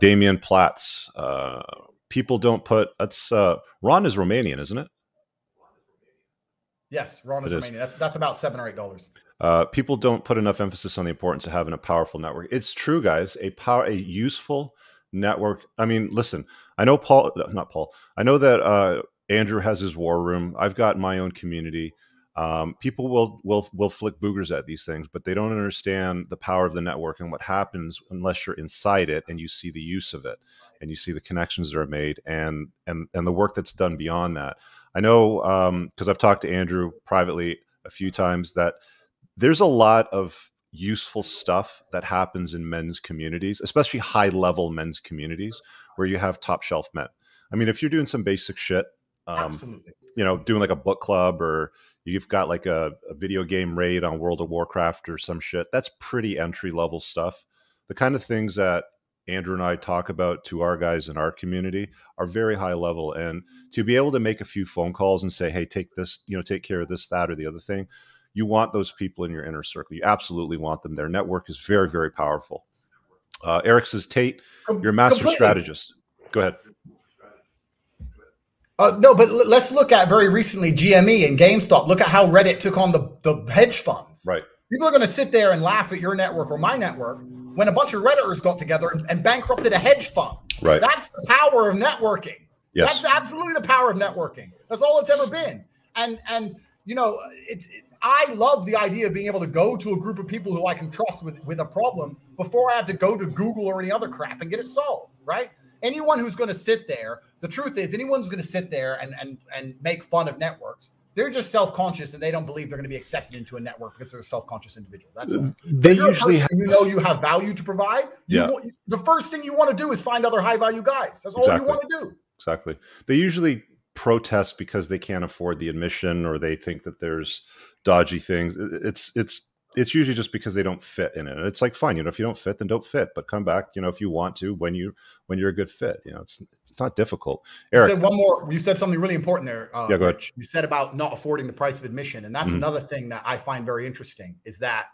Damien Platts. Uh, people don't put that's uh, Ron is Romanian, isn't it? Yes, Ron is, Romanian. That's that's about seven or eight dollars. Uh, people don't put enough emphasis on the importance of having a powerful network. It's true, guys. A power, a useful network. I mean, listen. I know Paul, not Paul. I know that uh, Andrew has his war room. I've got my own community. Um, people will will will flick boogers at these things, but they don't understand the power of the network and what happens unless you're inside it and you see the use of it and you see the connections that are made and and and the work that's done beyond that. I know because um, I've talked to Andrew privately a few times that there's a lot of useful stuff that happens in men's communities, especially high level men's communities where you have top shelf men. I mean, if you're doing some basic shit, um, you know, doing like a book club or you've got like a, a, video game raid on World of Warcraft or some shit. That's pretty entry level stuff. The kind of things that Andrew and I talk about to our guys in our community are very high level. And to be able to make a few phone calls and say, hey, take this, you know, take care of this, that, or the other thing, you want those people in your inner circle. You absolutely want them. Their network is very, very powerful. Uh, Eric says, Tate, you're a master Completely. strategist. Go ahead. Uh, no, but l- let's look at very recently GME and GameStop. Look at how Reddit took on the, the hedge funds. Right. People are going to sit there and laugh at your network or my network when a bunch of Redditors got together and, and bankrupted a hedge fund. Right. That's the power of networking. Yes. That's absolutely the power of networking. That's all it's ever been. And and you know, it's it, I love the idea of being able to go to a group of people who I can trust with with a problem before I have to go to Google or any other crap and get it solved. Right. Anyone who's going to sit there the truth is, anyone's going to sit there and and and make fun of networks. They're just self-conscious and they don't believe they're going to be accepted into a network because they're a self-conscious individual. That's all. They usually have, you know you have value to provide. yeah. Want, the first thing you want to do is find other high-value guys. That's all exactly. you want to do. Exactly. They usually protest because they can't afford the admission or they think that there's dodgy things. It's it's it's usually just because they don't fit in it. And it's like fine, you know, if you don't fit, then don't fit. But come back, you know, if you want to, when you when you're a good fit. You know, it's it's not difficult. Eric, one more. You said something really important there. Uh, yeah, go ahead. You said about not affording the price of admission, and that's mm-hmm. another thing that I find very interesting is that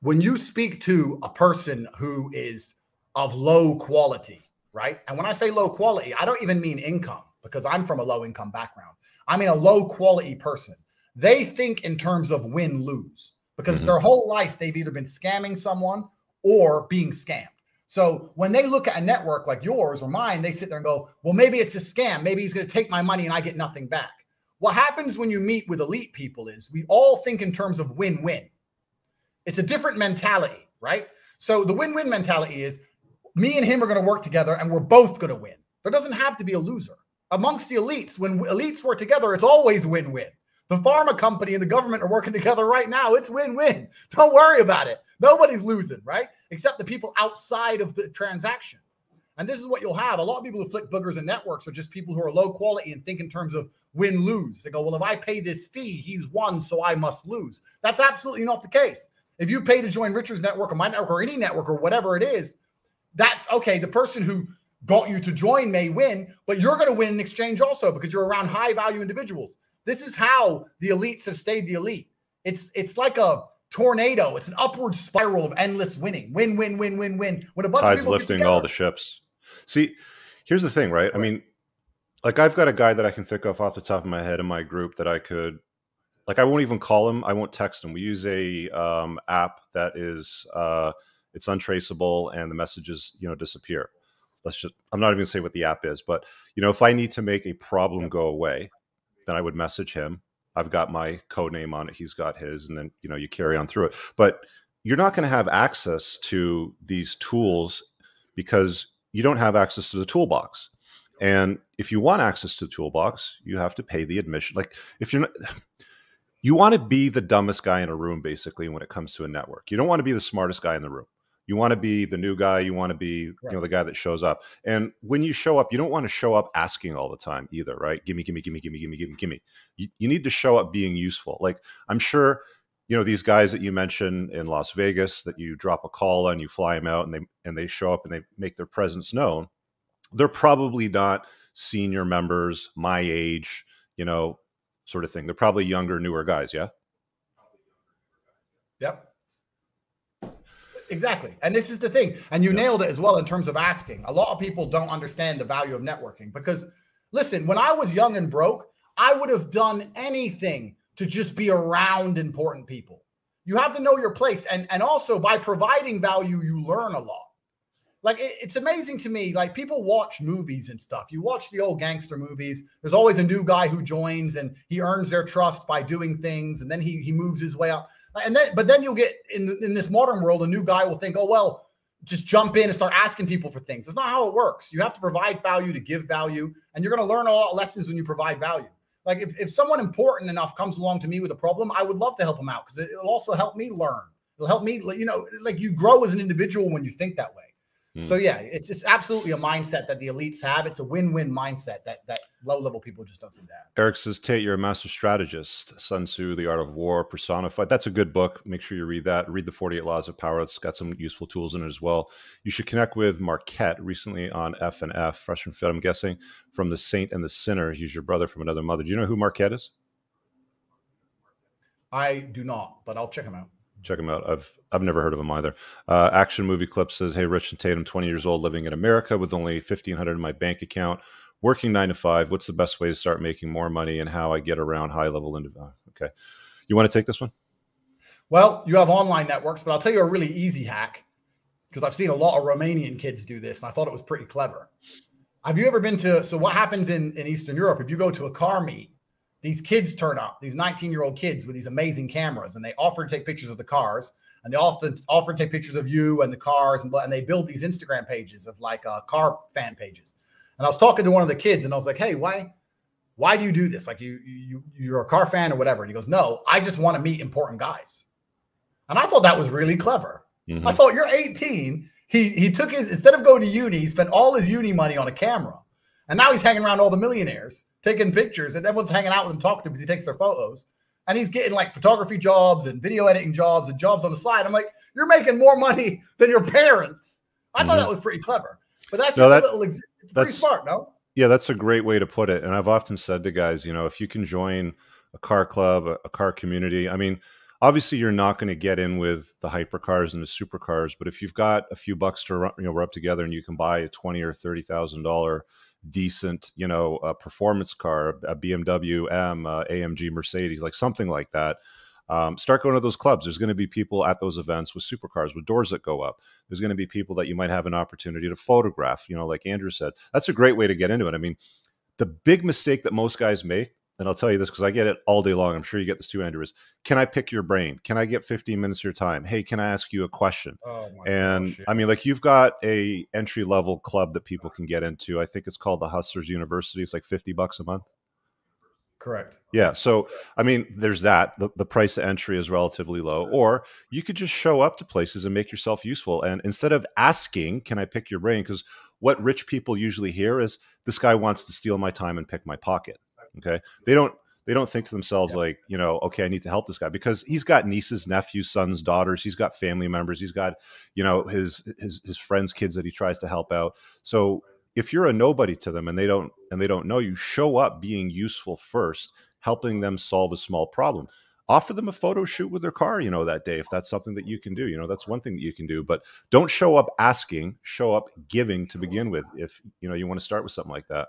when you speak to a person who is of low quality, right? And when I say low quality, I don't even mean income because I'm from a low income background. I mean a low quality person. They think in terms of win lose because mm-hmm. their whole life they've either been scamming someone or being scammed. So when they look at a network like yours or mine, they sit there and go, well, maybe it's a scam. Maybe he's going to take my money and I get nothing back. What happens when you meet with elite people is we all think in terms of win win. It's a different mentality, right? So the win win mentality is me and him are going to work together and we're both going to win. There doesn't have to be a loser. Amongst the elites, when elites work together, it's always win win. The pharma company and the government are working together right now. It's win win. Don't worry about it. Nobody's losing, right? Except the people outside of the transaction. And this is what you'll have. A lot of people who flick boogers and networks are just people who are low quality and think in terms of win lose. They go, well, if I pay this fee, he's won, so I must lose. That's absolutely not the case. If you pay to join Richard's network or my network or any network or whatever it is, that's okay. The person who got you to join may win, but you're going to win in exchange also because you're around high value individuals. This is how the elites have stayed the elite. It's it's like a tornado. It's an upward spiral of endless winning. Win, win, win, win, win. When a bunch Tide's of lifting together, all the ships. See, here's the thing, right? I mean, like I've got a guy that I can think of off the top of my head in my group that I could like I won't even call him. I won't text him. We use a um, app that is uh, it's untraceable and the messages you know disappear. Let's just I'm not even gonna say what the app is, but you know if I need to make a problem go away, then I would message him. I've got my code name on it. He's got his, and then you know you carry on through it. But you're not going to have access to these tools because you don't have access to the toolbox. And if you want access to the toolbox, you have to pay the admission. Like if you're not, you want to be the dumbest guy in a room, basically, when it comes to a network. You don't want to be the smartest guy in the room you want to be the new guy you want to be right. you know the guy that shows up. And when you show up you don't want to show up asking all the time either right? Gimme gimme gimme gimme gimme gimme gimme. You, you need to show up being useful. Like i'm sure you know these guys that you mentioned in las vegas that you drop a call and you fly them out and they and they show up and they make their presence known they're probably not senior members my age you know sort of thing. They're probably younger newer guys yeah? Yep Exactly. And this is the thing. And you yeah. nailed it as well in terms of asking. A lot of people don't understand the value of networking because listen, when I was young and broke, I would have done anything to just be around important people. You have to know your place. And, and also by providing value, you learn a lot. Like it, it's amazing to me. Like people watch movies and stuff. You watch the old gangster movies. There's always a new guy who joins and he earns their trust by doing things. And then he, he moves his way up. And then, but then you'll get in, in this modern world, a new guy will think, oh, well, just jump in and start asking people for things. That's not how it works. You have to provide value to give value. And you're going to learn a lot of lessons when you provide value. Like if, if someone important enough comes along to me with a problem, I would love to help them out because it'll also help me learn. It'll help me, you know, like you grow as an individual when you think that way. So hmm. yeah, it's just absolutely a mindset that the elites have. It's a win-win mindset that that low-level people just don't seem to have. Eric says, Tate, you're a master strategist. Sun Tzu, The Art of War, Personified. That's a good book. Make sure you read that. Read the 48 Laws of Power. It's got some useful tools in it as well. You should connect with Marquette recently on F and F, Fresh and Fit, I'm guessing, from The Saint and the Sinner. He's your brother from another mother. Do you know who Marquette is? I do not, but I'll check him out check him out. I've I've never heard of him either. Uh, Action Movie Clip says, "Hey, Rich and Tatum, 20 years old, living in America with only 1500 in my bank account, working nine to five. What's the best way to start making more money and how I get around high level individual?" Okay, you want to take this one? Well, you have online networks, but I'll tell you a really easy hack because I've seen a lot of Romanian kids do this, and I thought it was pretty clever. Have you ever been to? So what happens in in Eastern Europe? If you go to a car meet these kids turn up, these 19 year old kids with these amazing cameras, and they offer to take pictures of the cars, and they often offer to take pictures of you and the cars, and, and they build these Instagram pages of like uh, car fan pages. And I was talking to one of the kids, and I was like, "Hey, why, why do you do this? Like, you you you're a car fan or whatever?" And he goes, "No, I just want to meet important guys." And I thought that was really clever. Mm-hmm. I thought you're 18. He he took his instead of going to uni, he spent all his uni money on a camera, and now he's hanging around all the millionaires taking pictures, and everyone's hanging out with him, talking to him because he takes their photos. And he's getting like photography jobs and video editing jobs and jobs on the side. I'm like, you're making more money than your parents. I mm-hmm. thought that was pretty clever. But that's no, that, a little, it's pretty smart, no? Yeah, that's a great way to put it. And I've often said to guys, you know, if you can join a car club, a, a car community, I mean, obviously you're not going to get in with the hypercars and the supercars, but if you've got a few bucks to you know rub together and you can buy a twenty or thirty thousand dollar decent, you know, a performance car, a BMW M, a AMG Mercedes, like something like that. Um, start going to those clubs. There's going to be people at those events with supercars, with doors that go up. There's going to be people that you might have an opportunity to photograph. You know, like Andrew said, that's a great way to get into it. I mean, the big mistake that most guys make and I'll tell you this because I get it all day long. I'm sure you get this too, Andrew. Is can I pick your brain? Can I get 15 minutes of your time? Hey, can I ask you a question? Oh and gosh, yeah. I mean, like you've got a entry level club that people can get into. I think it's called the Hustlers University. It's like 50 bucks a month. Correct. Yeah. So, I mean, there's that. The, the price of entry is relatively low. Or you could just show up to places and make yourself useful. And instead of asking, can I pick your brain? Because what rich people usually hear is this guy wants to steal my time and pick my pocket. Okay. They don't they don't think to themselves yeah. like, you know, okay, I need to help this guy because he's got nieces, nephews, sons, daughters, he's got family members, he's got, you know, his his his friends' kids that he tries to help out. So if you're a nobody to them and they don't and they don't know you, show up being useful first, helping them solve a small problem offer them a photo shoot with their car you know that day if that's something that you can do you know that's one thing that you can do but don't show up asking show up giving to begin with if you know you want to start with something like that